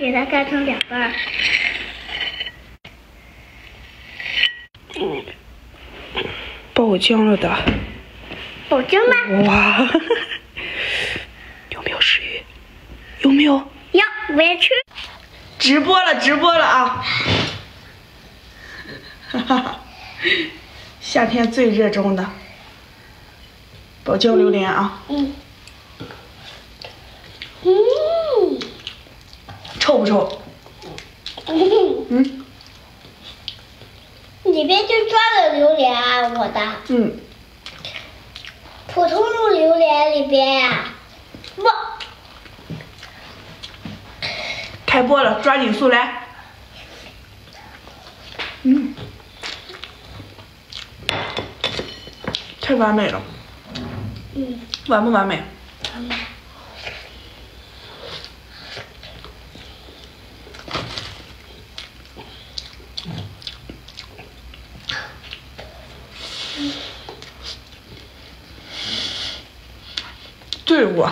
给它干成两半儿。嗯，爆浆了的。爆浆吗？哇！有没有食欲？有没有？有，我要吃。直播了，直播了啊！哈哈，夏天最热衷的爆浆榴莲啊！嗯。嗯。臭不臭？嗯。里边就装了榴莲啊，我的。嗯。普通的榴莲里边呀，哇！开播了，抓紧速来。嗯。太完美了。嗯。完不完美？完美。对我。